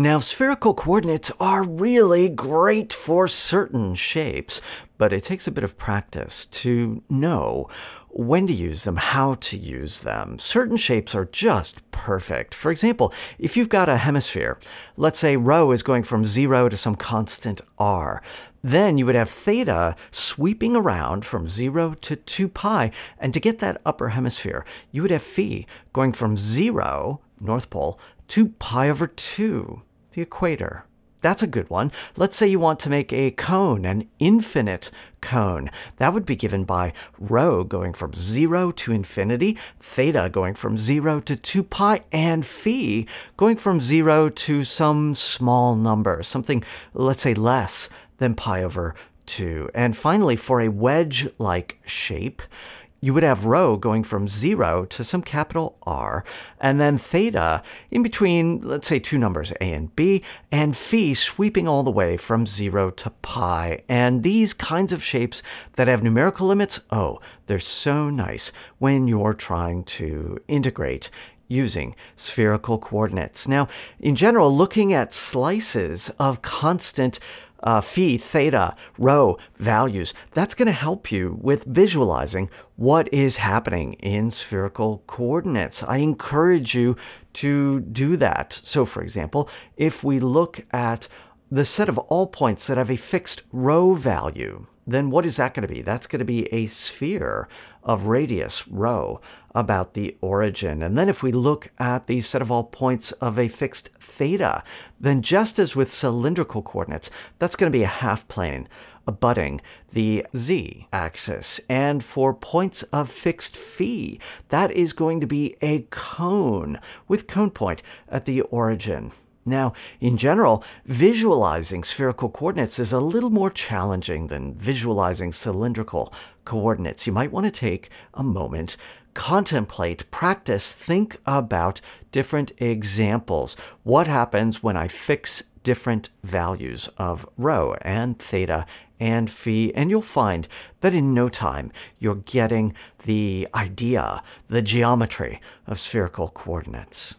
Now, spherical coordinates are really great for certain shapes, but it takes a bit of practice to know when to use them, how to use them. Certain shapes are just perfect. For example, if you've got a hemisphere, let's say rho is going from zero to some constant r, then you would have theta sweeping around from 0 to 2 pi. And to get that upper hemisphere, you would have phi going from 0, North Pole, to pi over 2, the equator. That's a good one. Let's say you want to make a cone, an infinite cone. That would be given by rho going from 0 to infinity, theta going from 0 to 2 pi, and phi going from 0 to some small number, something, let's say, less than pi over 2. And finally, for a wedge-like shape, you would have rho going from 0 to some capital R, and then theta in between, let's say, two numbers, a and b, and phi sweeping all the way from 0 to pi. And these kinds of shapes that have numerical limits, oh, they're so nice when you're trying to integrate using spherical coordinates. Now, in general, looking at slices of constant uh, phi, theta, rho values, that's going to help you with visualizing what is happening in spherical coordinates. I encourage you to do that. So, for example, if we look at the set of all points that have a fixed rho value, then what is that going to be? That's going to be a sphere of radius rho about the origin. And then if we look at the set of all points of a fixed theta, then just as with cylindrical coordinates, that's going to be a half plane abutting the z axis. And for points of fixed phi, that is going to be a cone with cone point at the origin. Now, in general, visualizing spherical coordinates is a little more challenging than visualizing cylindrical coordinates. You might want to take a moment, contemplate, practice, think about different examples. What happens when I fix different values of rho and theta and phi, and you'll find that in no time you're getting the idea, the geometry of spherical coordinates.